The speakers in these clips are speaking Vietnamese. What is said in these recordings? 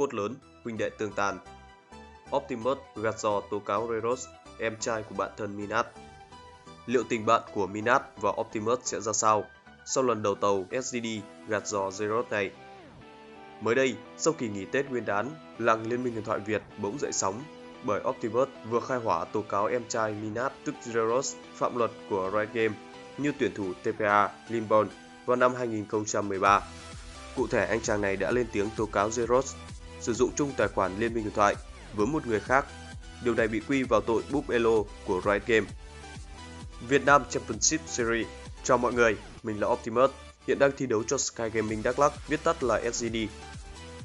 phốt lớn, huynh đệ tương tàn. Optimus gạt giò tố cáo Reros, em trai của bạn thân Minat. Liệu tình bạn của Minat và Optimus sẽ ra sao sau lần đầu tàu SDD gạt giò Zeros này? Mới đây, sau kỳ nghỉ Tết Nguyên đán, làng Liên minh huyền thoại Việt bỗng dậy sóng bởi Optimus vừa khai hỏa tố cáo em trai Minat tức Zeros phạm luật của Riot Game như tuyển thủ TPA Limbon vào năm 2013. Cụ thể, anh chàng này đã lên tiếng tố cáo Zeros sử dụng chung tài khoản Liên minh điện thoại với một người khác. Điều này bị quy vào tội búp elo của Riot Game. Việt Nam Championship Series Chào mọi người, mình là Optimus, hiện đang thi đấu cho Sky Gaming Đắk Lắk, viết tắt là SGD.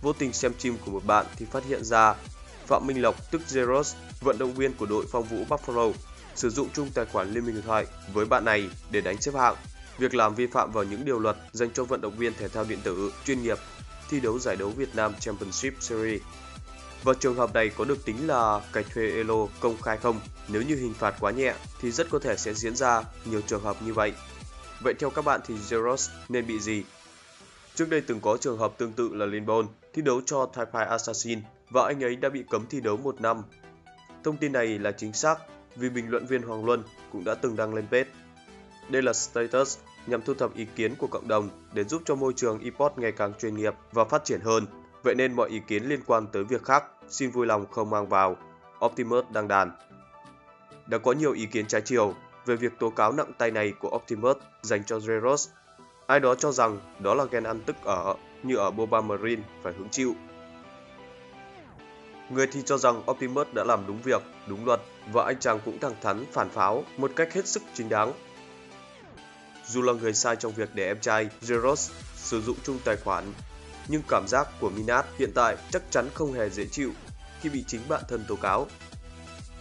Vô tình xem stream của một bạn thì phát hiện ra Phạm Minh Lộc tức Zeros, vận động viên của đội phong vũ Buffalo, sử dụng chung tài khoản Liên minh điện thoại với bạn này để đánh xếp hạng. Việc làm vi phạm vào những điều luật dành cho vận động viên thể thao điện tử chuyên nghiệp thi đấu giải đấu Việt Nam Championship Series. Và trường hợp này có được tính là cải thuê Elo công khai không? Nếu như hình phạt quá nhẹ thì rất có thể sẽ diễn ra nhiều trường hợp như vậy. Vậy theo các bạn thì Zeros nên bị gì? Trước đây từng có trường hợp tương tự là Linbon thi đấu cho Taipei Assassin và anh ấy đã bị cấm thi đấu một năm. Thông tin này là chính xác vì bình luận viên Hoàng Luân cũng đã từng đăng lên page. Đây là status nhằm thu thập ý kiến của cộng đồng để giúp cho môi trường esports ngày càng chuyên nghiệp và phát triển hơn. Vậy nên mọi ý kiến liên quan tới việc khác xin vui lòng không mang vào. Optimus đăng đàn. Đã có nhiều ý kiến trái chiều về việc tố cáo nặng tay này của Optimus dành cho Zeros. Ai đó cho rằng đó là ghen ăn tức ở như ở Boba Marine phải hứng chịu. Người thì cho rằng Optimus đã làm đúng việc, đúng luật và anh chàng cũng thẳng thắn phản pháo một cách hết sức chính đáng. Dù là người sai trong việc để em trai Zeros sử dụng chung tài khoản, nhưng cảm giác của Minat hiện tại chắc chắn không hề dễ chịu khi bị chính bạn thân tố cáo.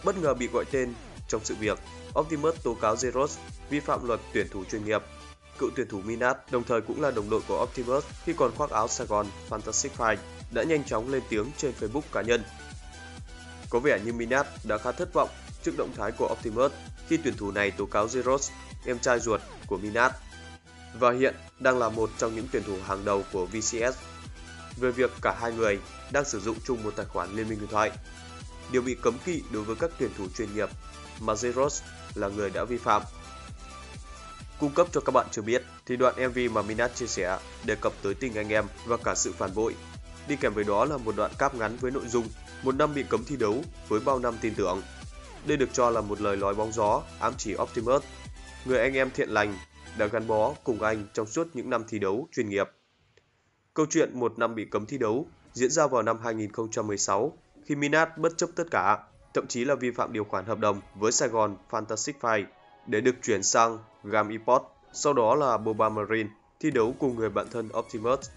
Bất ngờ bị gọi tên trong sự việc, Optimus tố cáo Zeros vi phạm luật tuyển thủ chuyên nghiệp. Cựu tuyển thủ Minat đồng thời cũng là đồng đội của Optimus khi còn khoác áo Sài Gòn Fantastic Five đã nhanh chóng lên tiếng trên Facebook cá nhân. Có vẻ như Minat đã khá thất vọng trước động thái của Optimus khi tuyển thủ này tố cáo Zeros, em trai ruột của Minat, và hiện đang là một trong những tuyển thủ hàng đầu của VCS về việc cả hai người đang sử dụng chung một tài khoản liên minh huyền thoại. Điều bị cấm kỵ đối với các tuyển thủ chuyên nghiệp mà Zeros là người đã vi phạm. Cung cấp cho các bạn chưa biết thì đoạn MV mà Minat chia sẻ đề cập tới tình anh em và cả sự phản bội. Đi kèm với đó là một đoạn cáp ngắn với nội dung một năm bị cấm thi đấu với bao năm tin tưởng. Đây được cho là một lời nói bóng gió ám chỉ Optimus, người anh em thiện lành đã gắn bó cùng anh trong suốt những năm thi đấu chuyên nghiệp. Câu chuyện một năm bị cấm thi đấu diễn ra vào năm 2016 khi Minat bất chấp tất cả, thậm chí là vi phạm điều khoản hợp đồng với Sài Gòn Fantastic Five để được chuyển sang Gam Esports, sau đó là Boba Marine thi đấu cùng người bạn thân Optimus.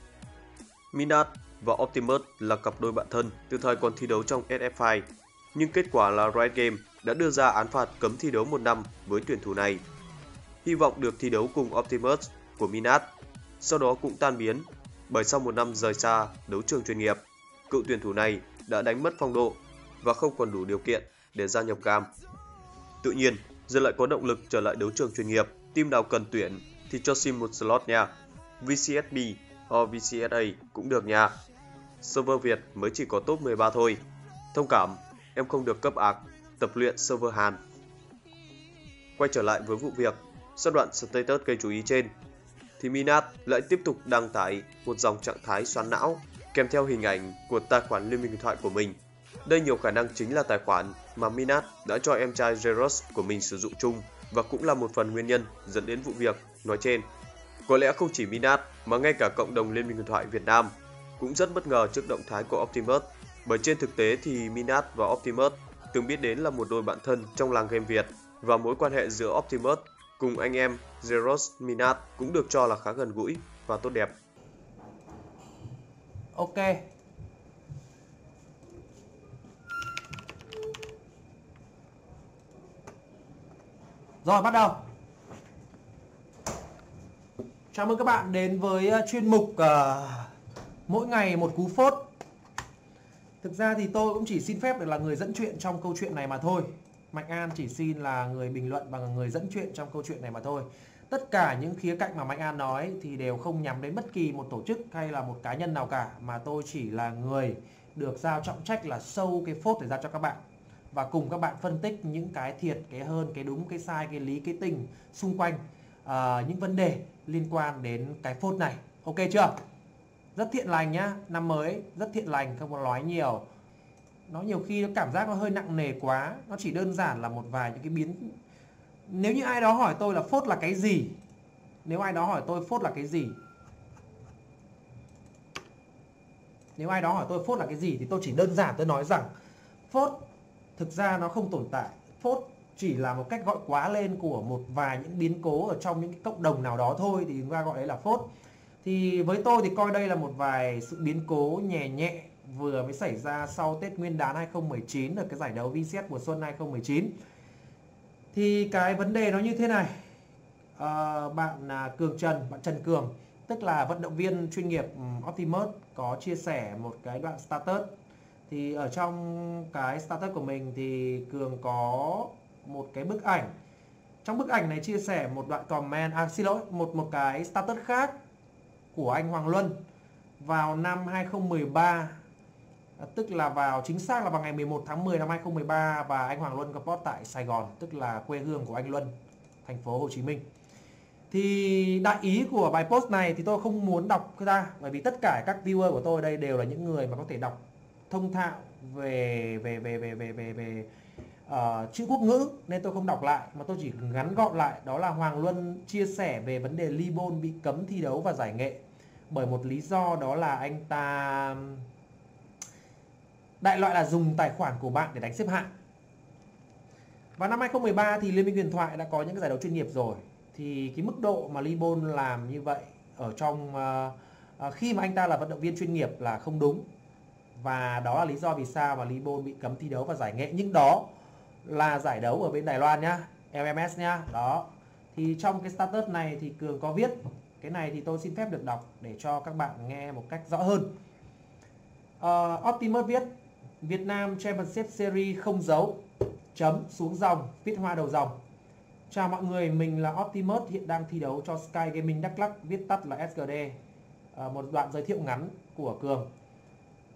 Minat và Optimus là cặp đôi bạn thân từ thời còn thi đấu trong SF5, nhưng kết quả là Riot Game đã đưa ra án phạt cấm thi đấu một năm với tuyển thủ này. Hy vọng được thi đấu cùng Optimus của Minat, sau đó cũng tan biến bởi sau một năm rời xa đấu trường chuyên nghiệp, cựu tuyển thủ này đã đánh mất phong độ và không còn đủ điều kiện để gia nhập GAM. Tự nhiên, giờ lại có động lực trở lại đấu trường chuyên nghiệp, team nào cần tuyển thì cho sim một slot nha. VCSB hoặc VCSA cũng được nha. Server Việt mới chỉ có top 13 thôi. Thông cảm, em không được cấp ạc, tập luyện server Hàn. Quay trở lại với vụ việc, sau đoạn status gây chú ý trên, thì Minat lại tiếp tục đăng tải một dòng trạng thái xoắn não kèm theo hình ảnh của tài khoản liên minh điện thoại của mình. Đây nhiều khả năng chính là tài khoản mà Minat đã cho em trai Zeros của mình sử dụng chung và cũng là một phần nguyên nhân dẫn đến vụ việc nói trên. Có lẽ không chỉ Minat mà ngay cả cộng đồng Liên minh huyền thoại Việt Nam cũng rất bất ngờ trước động thái của Optimus bởi trên thực tế thì Minat và Optimus từng biết đến là một đôi bạn thân trong làng game Việt và mối quan hệ giữa Optimus cùng anh em Zeros Minat cũng được cho là khá gần gũi và tốt đẹp. Ok. Rồi bắt đầu. Chào mừng các bạn đến với ờ, chuyên mục uh, mỗi ngày một cú phốt. Thực ra thì tôi cũng chỉ xin phép được là người dẫn chuyện trong câu chuyện này mà thôi. Mạnh An chỉ xin là người bình luận và người dẫn chuyện trong câu chuyện này mà thôi. Tất cả những khía cạnh mà Mạnh An nói thì đều không nhắm đến bất kỳ một tổ chức hay là một cá nhân nào cả mà tôi chỉ là người được giao trọng trách là sâu cái phốt để ra cho các bạn và cùng các bạn phân tích những cái thiệt, cái hơn, cái đúng, cái sai, cái lý, cái tình xung quanh uh, những vấn đề liên quan đến cái phốt này. Ok chưa? Rất thiện lành nhá, năm mới rất thiện lành, không có nói nhiều. Nó nhiều khi nó cảm giác nó hơi nặng nề quá, nó chỉ đơn giản là một vài những cái biến nếu như ai đó hỏi tôi là phốt là cái gì? Nếu ai đó hỏi tôi phốt là cái gì? Nếu ai đó hỏi tôi phốt là cái gì thì tôi chỉ đơn giản tôi nói rằng phốt thực ra nó không tồn tại. Phốt chỉ là một cách gọi quá lên của một vài những biến cố ở trong những cái cộng đồng nào đó thôi thì chúng ta gọi đấy là phốt. Thì với tôi thì coi đây là một vài sự biến cố nhẹ nhẹ vừa mới xảy ra sau Tết Nguyên đán 2019 ở cái giải đấu VCS mùa xuân 2019 thì cái vấn đề nó như thế này. À, bạn à, Cường Trần bạn Trần Cường tức là vận động viên chuyên nghiệp Optimus có chia sẻ một cái đoạn status. Thì ở trong cái status của mình thì Cường có một cái bức ảnh. Trong bức ảnh này chia sẻ một đoạn comment à xin lỗi một một cái status khác của anh Hoàng Luân vào năm 2013 À, tức là vào chính xác là vào ngày 11 tháng 10 năm 2013 và anh Hoàng Luân có post tại Sài Gòn tức là quê hương của anh Luân thành phố Hồ Chí Minh. Thì đại ý của bài post này thì tôi không muốn đọc ra bởi vì tất cả các viewer của tôi đây đều là những người mà có thể đọc thông thạo về về về về về về, về uh, chữ quốc ngữ nên tôi không đọc lại mà tôi chỉ ngắn gọn lại đó là Hoàng Luân chia sẻ về vấn đề Libon bị cấm thi đấu và giải nghệ. Bởi một lý do đó là anh ta đại loại là dùng tài khoản của bạn để đánh xếp hạng. Và năm 2013 thì Liên minh huyền thoại đã có những cái giải đấu chuyên nghiệp rồi. Thì cái mức độ mà Libon làm như vậy ở trong uh, uh, khi mà anh ta là vận động viên chuyên nghiệp là không đúng. Và đó là lý do vì sao mà Libon bị cấm thi đấu và giải nghệ. Nhưng đó là giải đấu ở bên Đài Loan nhá LMS nhá. Đó. Thì trong cái status này thì Cường có viết cái này thì tôi xin phép được đọc để cho các bạn nghe một cách rõ hơn. Uh, Optimus viết Việt Nam Championship Series không dấu chấm xuống dòng viết hoa đầu dòng Chào mọi người, mình là Optimus hiện đang thi đấu cho Sky Gaming Đắk Lắk, viết tắt là SGD. À, ờ, một đoạn giới thiệu ngắn của Cường.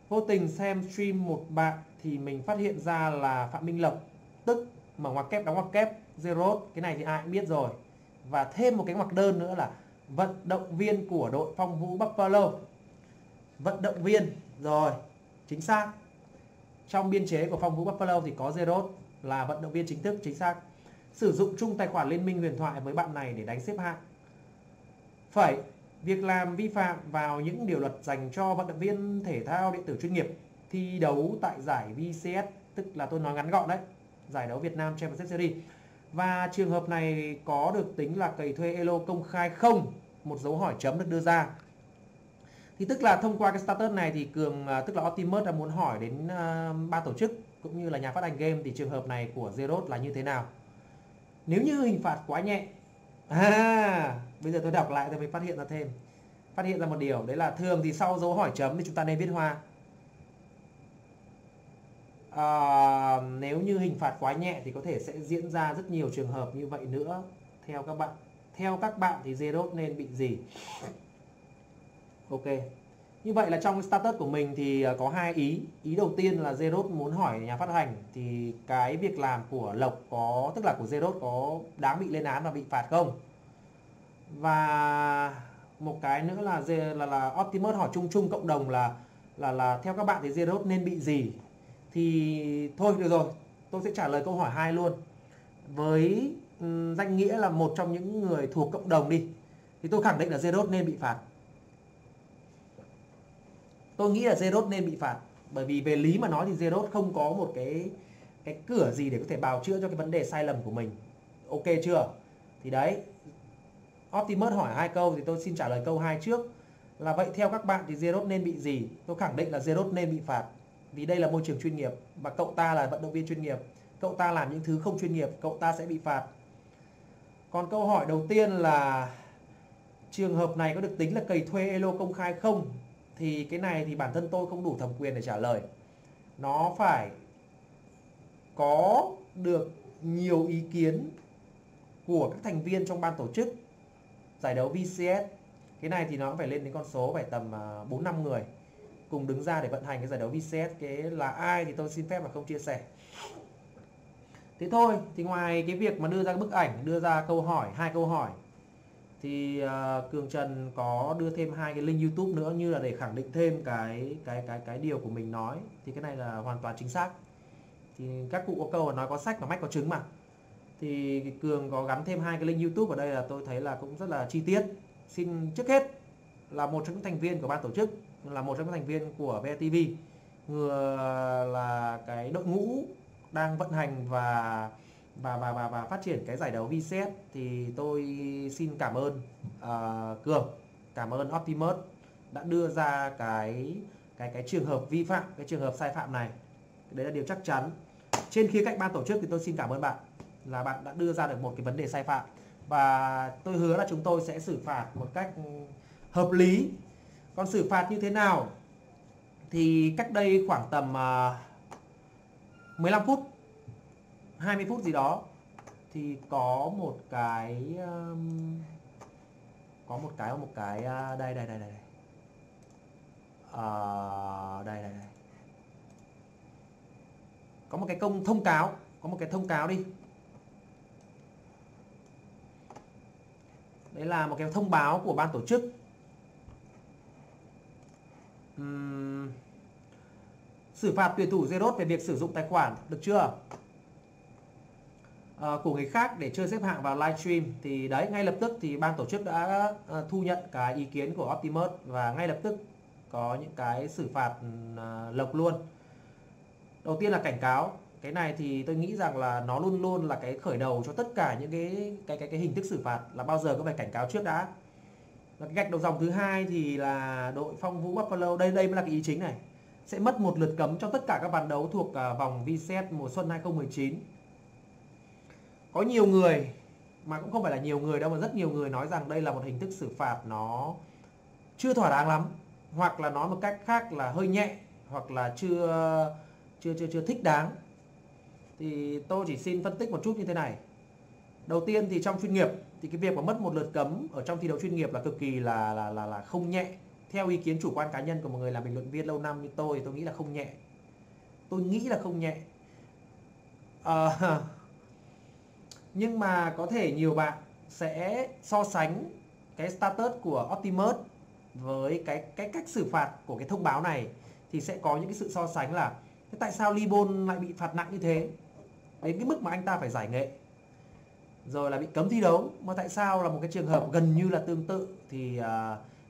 Vô tình xem stream một bạn thì mình phát hiện ra là Phạm Minh Lộc, tức mở ngoặc kép đóng ngoặc kép Zero, cái này thì ai cũng biết rồi. Và thêm một cái ngoặc đơn nữa là vận động viên của đội phong vũ Buffalo. Vận động viên, rồi, chính xác. Trong biên chế của phong vũ Buffalo thì có Zero là vận động viên chính thức chính xác sử dụng chung tài khoản liên minh huyền thoại với bạn này để đánh xếp hạng. Phẩy, việc làm vi phạm vào những điều luật dành cho vận động viên thể thao điện tử chuyên nghiệp thi đấu tại giải VCS, tức là tôi nói ngắn gọn đấy, giải đấu Việt Nam Championship Series. Và trường hợp này có được tính là cầy thuê elo công khai không? Một dấu hỏi chấm được đưa ra. Thì tức là thông qua cái status này thì Cường à, tức là Optimus đã muốn hỏi đến uh, tổ chức cũng như là nhà phát hành game thì trường hợp này của Zero là như thế nào? nếu như hình phạt quá nhẹ à bây giờ tôi đọc lại tôi mới phát hiện ra thêm. Phát hiện ra một điều đấy là thường thì sau dấu hỏi chấm thì chúng ta nên viết hoa. À, nếu như hình phạt quá nhẹ thì có thể sẽ diễn ra rất nhiều trường hợp như vậy nữa. Theo các bạn theo các bạn thì zero nên bị gì? Ok như vậy là trong status của mình thì ờ, có hai ý. Ý đầu tiên là Zerot muốn hỏi nhà phát hành thì cái việc làm của Lộc có tức là của Zerot có đáng bị lên án và bị phạt không? Và một cái nữa là là là Optimus hỏi chung chung cộng đồng là là là theo các bạn thì Zerot nên bị gì? Thì thôi được rồi, tôi sẽ trả lời câu hỏi hai luôn. Với danh nghĩa là một trong những người thuộc cộng đồng đi thì tôi khẳng định là Zerot nên bị phạt tôi nghĩ là Zerot nên bị phạt, bởi vì về lý mà nói thì Zerot không có một cái cái cửa gì để có thể bào chữa cho cái vấn đề sai lầm của mình. Ok chưa? Thì đấy, Optimus hỏi hai câu thì tôi xin trả lời câu hai trước. Là vậy theo các bạn thì Zerot nên bị gì? Tôi khẳng định là Zerot nên bị phạt, vì đây là môi trường chuyên nghiệp và cậu ta là vận động viên chuyên nghiệp. Cậu ta làm những thứ không chuyên nghiệp, cậu ta sẽ bị phạt. Còn câu hỏi đầu tiên là, trường hợp này có được tính là cầy thuê elo công khai không? Thì cái này thì bản thân tôi không đủ thẩm quyền để trả lời. Nó phải có được nhiều ý kiến của các thành viên trong ban tổ chức, giải đấu VCS cái này thì nó phải lên đến con số phải tầm à, 4 năm người cùng đứng ra để vận hành cái giải đấu VCS cái là ai thì tôi xin phép là không chia sẻ. Thế thôi, thì ngoài cái việc mà đưa ra bức ảnh, đưa ra câu hỏi, hai câu hỏi thì uh, cường trần có đưa thêm hai cái link youtube nữa như là để khẳng định thêm cái cái cái cái điều của mình nói. Thì cái này là hoàn toàn chính xác. Thì các cụ có câu là nói có sách và mách có trứng mà. Thì cường có gắn thêm hai cái link youtube ở đây là tôi thấy là cũng rất là chi tiết. Xin trước hết là một trong những thành viên của ban tổ chức là một trong những thành viên của VTV người là cái đội ngũ đang vận hành và và và và, và phát triển cái giải đấu VCS thì tôi xin cảm ơn uh, Cường, cảm ơn Optimus đã đưa ra cái cái cái trường hợp vi phạm, cái trường hợp sai phạm này. Đấy là điều chắc chắn. Trên khía cạnh ban tổ chức thì tôi xin cảm ơn bạn là bạn đã đưa ra được một cái vấn đề sai phạm và tôi hứa là chúng tôi sẽ xử phạt một cách hợp lý. Còn xử phạt như thế nào thì cách đây khoảng tầm à, uh, 15 phút 20 phút gì đó thì có một cái um, có một cái một cái uh, đây đây đây đây uh, đây đây đây. Có một cái công thông cáo có một cái thông cáo đi. Đấy là một cái thông báo của ban tổ chức. Uhm, xử phạt tuyển thủ Zerot về việc sử dụng tài khoản được chưa? Ờ, của người khác để chơi xếp hạng vào livestream thì đấy, ngay lập tức thì ban tổ chức đã ờ, thu nhận cái ý kiến của Optimus và ngay lập tức có những cái xử phạt ừ, ờ, lộc luôn. Đầu tiên là cảnh cáo. Cái này thì tôi nghĩ rằng là nó luôn luôn là cái khởi đầu cho tất cả những cái cái cái cái hình thức xử phạt là bao giờ có phải cảnh cáo trước đã. Và cái gạch đầu dòng thứ hai thì là đội phong vũ buffalo đây đây mới là cái ý chính này. Sẽ mất một lượt cấm cho tất cả các bàn đấu thuộc vòng VCS mùa xuân 2019 có nhiều người mà cũng không phải là nhiều người đâu mà rất nhiều người nói rằng đây là một hình thức xử phạt nó chưa thỏa đáng lắm hoặc là nói một cách khác là hơi nhẹ hoặc là chưa chưa chưa chưa thích đáng. Thì tôi chỉ xin phân tích một chút như thế này. Đầu tiên thì trong chuyên nghiệp thì cái việc mà mất một lượt cấm ở trong thi đấu chuyên nghiệp là cực kỳ là là là là không nhẹ. Theo ý kiến chủ quan cá nhân của một người làm bình luận viên lâu năm như tôi thì tôi nghĩ là không nhẹ. Tôi nghĩ là không nhẹ. À, nhưng mà có thể nhiều bạn sẽ so sánh cái status của Optimus với cái cái cách xử phạt của cái thông báo này thì sẽ có những cái sự so sánh là thế tại sao Libon lại bị phạt nặng như thế? Đến cái mức mà anh ta phải giải nghệ. Rồi là bị cấm thi đấu. Mà tại sao là một cái trường hợp gần như là tương tự thì uh,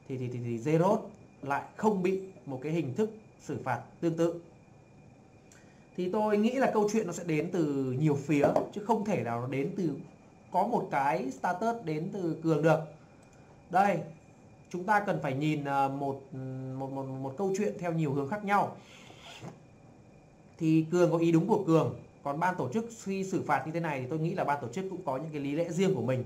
thì thì thì, thì Zerot lại không bị một cái hình thức xử phạt tương tự? Thì tôi nghĩ là câu chuyện nó sẽ đến từ nhiều phía, chứ không thể nào nó đến từ có một cái status đến từ cường được. Đây, chúng ta cần phải nhìn à, một một một một câu chuyện theo nhiều hướng khác nhau. Thì cường có ý đúng của cường. Còn ban tổ chức khi xử phạt như thế này thì tôi nghĩ là ban tổ chức cũng có những cái lý lẽ riêng của mình.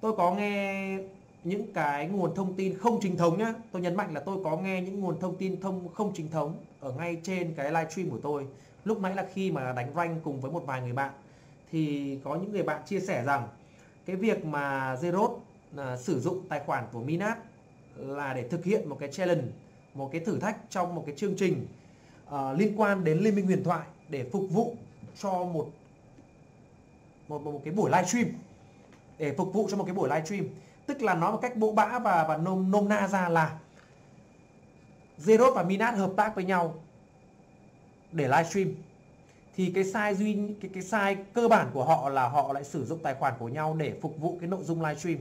Tôi có nghe những cái nguồn thông tin không chính thống nhá. Tôi nhấn mạnh là tôi có nghe những nguồn thông tin thông, không chính thống ở ngay trên cái live stream của tôi. Lúc nãy là khi mà đánh rank cùng với một vài người bạn thì có những người bạn chia sẻ rằng cái việc mà Zerot à, sử dụng tài khoản của Minat là để thực hiện một cái challenge một cái thử thách trong một cái chương trình uh, liên quan đến liên minh huyền thoại để phục vụ cho một một một, một cái buổi livestream. Để phục vụ cho một cái buổi livestream. Tức là nói một cách bộ bã và và nôm nôm na ra là Zerot và Minat hợp tác với nhau để livestream. Thì cái size duy cái cái sai cơ bản của họ là họ lại sử dụng tài khoản của nhau để phục vụ cái nội dung livestream.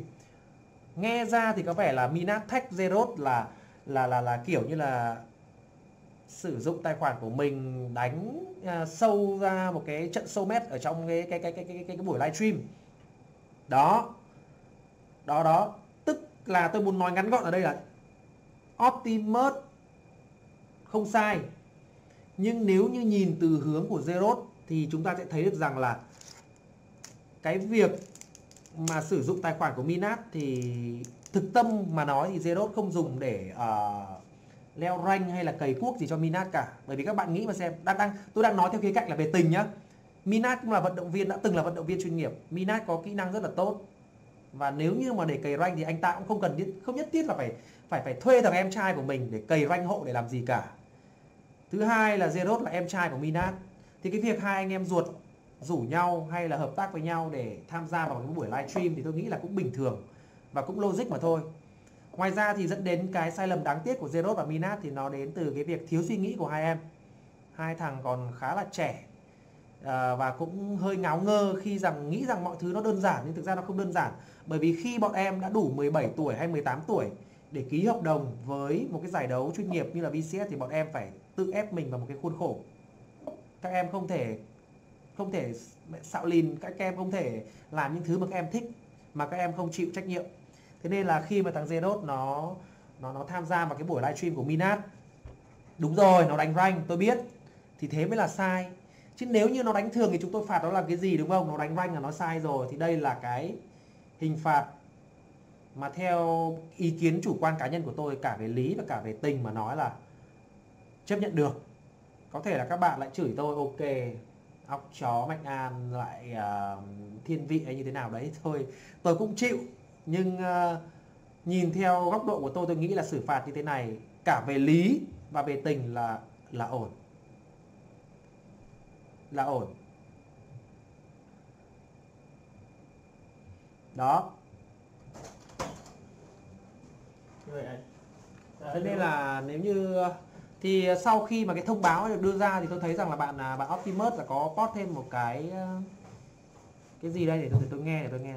Nghe ra thì có vẻ là Minat Tech Zerot là là là là kiểu như là sử dụng tài khoản của mình đánh uh, sâu ra một cái trận sâu mét ở trong cái cái cái cái cái cái, cái buổi livestream. Đó. Đó đó. Tức là tôi muốn nói ngắn gọn ở đây là Optimus không sai. Nhưng nếu như nhìn từ hướng của Zero thì chúng ta sẽ thấy được rằng là cái việc mà sử dụng tài khoản của Minat thì thực tâm mà nói thì Zero không dùng để uh, leo rank hay là cầy cuốc gì cho Minat cả. Bởi vì các bạn nghĩ mà xem đang đang tôi đang nói theo khía cạnh là về tình nhá. Minat cũng là vận động viên đã từng là vận động viên chuyên nghiệp. Minat có kỹ năng rất là tốt. Và nếu như mà để cầy rank thì anh ta cũng không cần không nhất thiết là phải phải phải thuê thằng em trai của mình để cầy rank hộ để làm gì cả thứ hai là Zerot là em trai của Minat thì cái việc hai anh em ruột rủ nhau hay là hợp tác với nhau để tham gia vào cái buổi livestream thì tôi nghĩ là cũng bình thường và cũng logic mà thôi. Ngoài ra thì dẫn đến cái sai lầm đáng tiếc của Zerot và Minat thì nó đến từ cái việc thiếu suy nghĩ của hai em. Hai thằng còn khá là trẻ à, và cũng hơi ngáo ngơ khi rằng nghĩ rằng mọi thứ nó đơn giản nhưng thực ra nó không đơn giản. Bởi vì khi bọn em đã đủ 17 tuổi hay 18 tuổi để ký hợp đồng với một cái giải đấu chuyên nghiệp như là VCS thì bọn em phải tự ép mình vào một cái khuôn khổ. Các em không thể không thể xạo lìn, các em không thể làm những thứ mà các em thích, mà các em không chịu trách nhiệm. Thế nên là khi mà thằng Zedot nó nó nó tham gia vào cái buổi livestream của Minat, đúng rồi, nó đánh rank, tôi biết. Thì thế mới là sai. Chứ nếu như nó đánh thường thì chúng tôi phạt nó là cái gì, đúng không? Nó đánh rank là nó sai rồi. Thì đây là cái hình phạt mà theo ý kiến chủ quan cá nhân của tôi, cả về lý và cả về tình mà nói là chấp nhận được. Có thể là các bạn lại chửi tôi ok óc chó mạnh an lại uh, thiên vị hay như thế nào đấy. Thôi tôi cũng chịu. Nhưng uh, nhìn theo góc độ của tôi tôi nghĩ là xử phạt như thế này cả về lý và về tình là là ổn. Là ổn. Đó. Thế nên là nếu như thì à, sau khi mà cái thông báo được đưa ra thì tôi thấy rằng là bạn là bạn Optimus là có post thêm một cái à, cái gì đây để tôi để tôi nghe, để tôi nghe.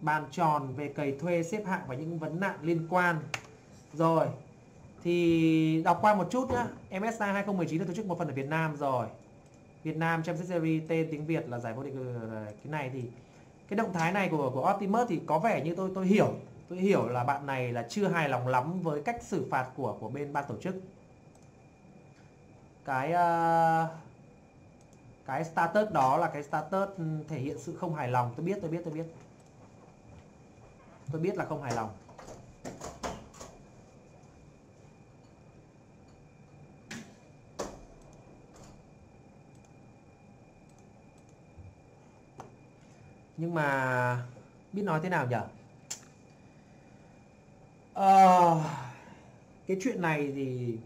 Bàn tròn về cầy thuê, xếp hạng và những vấn nạn liên quan. Rồi, thì đọc qua một chút nhá. MSI 2019 được tổ chức một phần ở Việt Nam rồi. Việt Nam Champions Series tên tiếng Việt là giải vô địch ờ, cái này thì cái động thái này của của Optimus thì có vẻ như tôi tôi hiểu tôi hiểu là bạn này là chưa hài lòng lắm với cách xử phạt của của bên ban tổ chức. Cái uh, cái status đó là cái status ừ, thể hiện sự không hài lòng. Tôi biết tôi biết tôi biết. Tôi biết là không hài lòng. Nhưng mà biết nói thế nào nhỉ à, cái chuyện này thì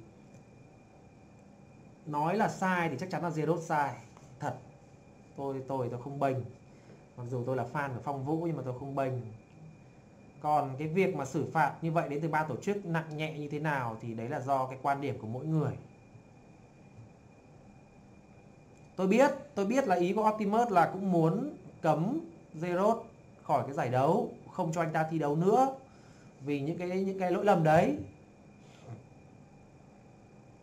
nói là sai thì chắc chắn là Zerot sai. Thật. Tôi tôi tôi không bênh. Mặc dù tôi là fan của Phong Vũ nhưng mà tôi không bênh. Còn cái việc mà xử phạt như vậy đến từ ban tổ chức nặng nhẹ như thế nào thì đấy là do cái quan điểm của mỗi người. Tôi biết tôi biết là ý của Optimus là cũng muốn cấm Zerot khỏi cái giải đấu không cho anh ta thi đấu nữa vì những cái những cái lỗi lầm đấy.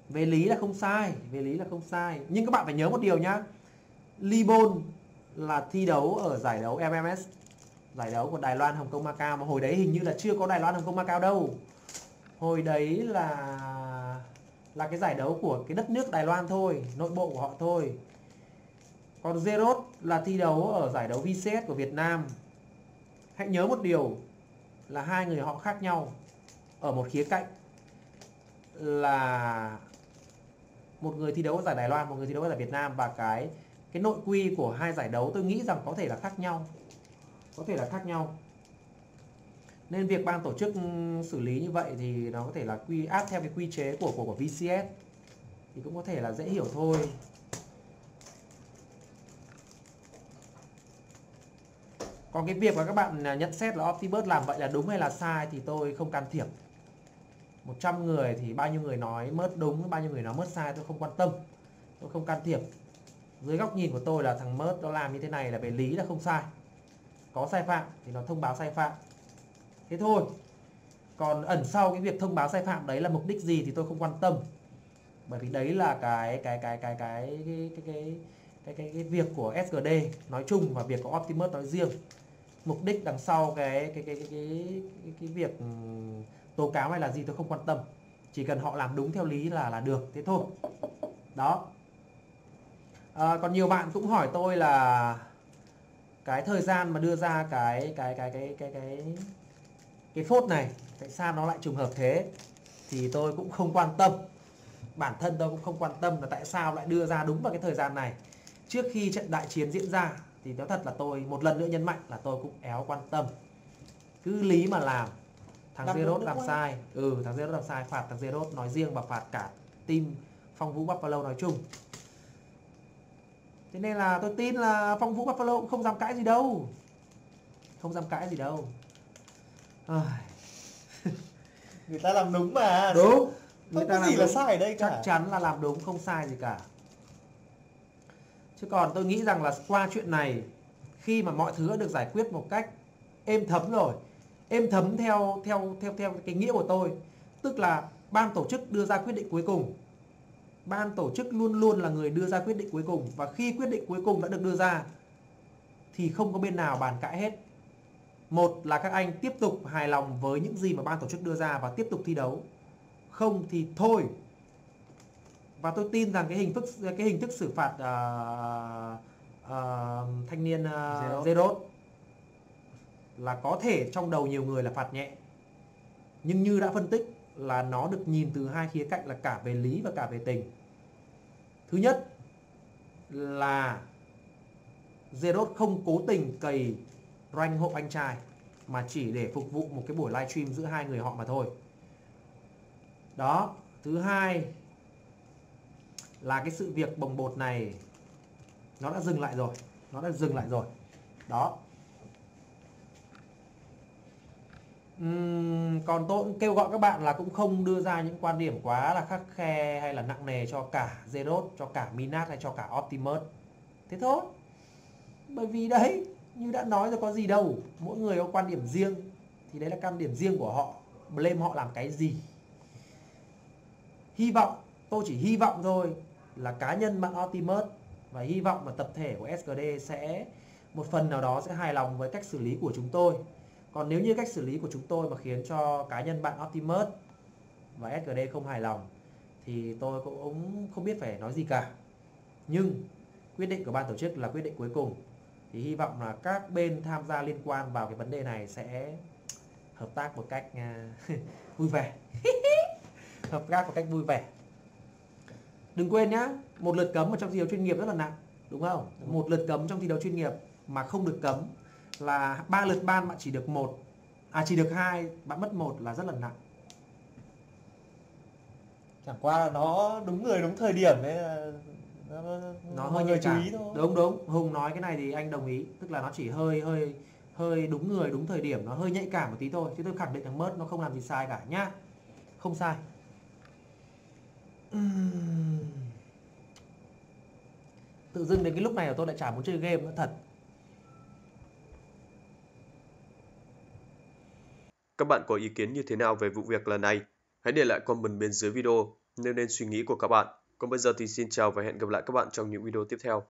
Về lý là không sai, về lý là không sai. Nhưng các bạn phải nhớ một điều nhá. Libon là thi đấu ở giải đấu MMS giải đấu của Đài Loan, Hồng Kông, Macau. Mà hồi đấy hình như là chưa có Đài Loan, Hồng Kông, Macau đâu. Hồi đấy là là cái giải đấu của cái đất nước Đài Loan thôi, nội bộ của họ thôi. Còn Zerot là thi đấu ở giải đấu VCS của Việt Nam. Hãy nhớ một điều là hai người họ khác nhau ở một khía cạnh là một người thi đấu ở giải Đài Loan một người thi đấu ở giải Việt Nam và cái cái nội quy của hai giải đấu tôi nghĩ rằng có thể là khác nhau có thể là khác nhau. Nên việc ban tổ chức ừ, xử lý như vậy thì nó có thể là quy áp theo cái quy chế của của, của VCS thì cũng có thể là dễ hiểu thôi. Còn cái việc mà các bạn nhận xét là Optimus làm vậy là đúng hay là sai thì tôi không can thiệp 100 người thì bao nhiêu người nói mất đúng bao nhiêu người nói mất sai tôi không quan tâm tôi không can thiệp dưới góc nhìn của tôi là thằng mất nó làm như thế này là về lý là không sai có sai phạm thì nó thông báo sai phạm thế thôi còn ẩn sau cái việc thông báo sai phạm đấy là mục đích gì thì tôi không quan tâm bởi vì đấy là cái cái cái cái cái cái cái cái cái, cái, cái việc của SGD nói chung và việc của Optimus nói riêng mục đích đằng sau cái cái cái cái cái, cái, cái việc tố cáo hay là gì tôi không quan tâm chỉ cần họ làm đúng theo lý là là được thế thôi đó à, còn nhiều bạn cũng hỏi tôi là cái thời gian mà đưa ra cái cái cái cái cái cái cái phốt này tại sao nó lại trùng hợp thế thì tôi cũng không quan tâm bản thân tôi cũng không quan tâm là tại sao lại đưa ra đúng vào cái thời gian này trước khi trận đại chiến diễn ra thì nói thật là tôi một lần nữa nhấn mạnh là tôi cũng éo quan tâm. Cứ lý mà làm thằng Làm Zerot đúng làm quá. sai. Ừ thằng Zerot làm sai phạt thằng Zerot nói riêng và phạt cả team phong vũ Buffalo nói chung. Thế nên là tôi tin là phong vũ Buffalo cũng không dám cãi gì đâu. Không dám cãi gì đâu. Người ta làm đúng mà. Đúng. Không có gì là sai ở đây chắc cả. chắn là làm đúng không sai gì cả chứ còn tôi nghĩ rằng là qua chuyện này, khi mà mọi thứ đã được giải quyết một cách êm thấm rồi, êm thấm theo theo theo theo cái nghĩa của tôi, tức là ban tổ chức đưa ra quyết định cuối cùng. Ban tổ chức luôn luôn là người đưa ra quyết định cuối cùng và khi quyết định cuối cùng đã được đưa ra thì không có bên nào bàn cãi hết. Một là các anh tiếp tục hài lòng với những gì mà ban tổ chức đưa ra và tiếp tục thi đấu. Không thì thôi và tôi tin rằng cái hình thức cái hình thức xử phạt à, à, thanh niên uh, Zerot. Zerot là có thể trong đầu nhiều người là phạt nhẹ. Nhưng như đã phân tích là nó được nhìn từ hai khía cạnh là cả về lý và cả về tình. Thứ nhất là Zerot không cố tình cầy rank hộ anh trai mà chỉ để phục vụ một cái buổi livestream giữa hai người họ mà thôi. Đó thứ hai là cái sự việc bồng bột này nó đã dừng lại rồi nó đã dừng lại rồi đó Uhm, còn tôi cũng kêu gọi các bạn là cũng không đưa ra những quan điểm quá là khắc khe hay là nặng nề cho cả Zerot, cho cả Minat hay cho cả Optimus. Thế thôi. Bởi vì đấy, như đã nói rồi có gì đâu. Mỗi người có quan điểm riêng. Thì đấy là quan điểm riêng của họ. Blame họ làm cái gì. Hy vọng, tôi chỉ hy vọng thôi là cá nhân bạn Optimus và hy vọng là tập thể của SGD sẽ, một phần nào đó sẽ hài lòng với cách xử lý của chúng tôi. Còn nếu như cách xử lý của chúng tôi mà khiến cho cá nhân bạn Optimus và SGD không hài lòng, thì tôi cũng không biết phải nói gì cả. Nhưng quyết định của ban tổ chức là quyết định cuối cùng. Thì hy vọng là các bên tham gia liên quan vào cái vấn đề này sẽ hợp tác một cách à, vui vẻ. hợp tác một cách vui vẻ. Đừng quên nhá, một lượt cấm ở trong thi đấu chuyên nghiệp rất là nặng, đúng không? Một lượt cấm trong thi đấu chuyên nghiệp mà không được cấm là ba lượt ban bạn chỉ được một à chỉ được hai bạn mất một là rất là nặng. Chẳng qua là nó đúng người đúng thời điểm ấy là nó, nó hơi người chú ý thôi. Đúng đúng. Hùng nói cái này thì anh đồng ý. Tức là nó chỉ hơi hơi hơi đúng người đúng thời điểm nó hơi nhạy cảm một tí thôi. Chứ tôi khẳng định thằng mớt nó không làm gì sai cả nhá. Không sai Tự dưng đến cái lúc này là tôi lại chả muốn chơi game nữa, thật Các bạn có ý kiến như thế nào về vụ việc lần này? Hãy để lại comment bên dưới video nêu lên suy nghĩ của các bạn. Còn bây giờ thì xin chào và hẹn gặp lại các bạn trong những video tiếp theo.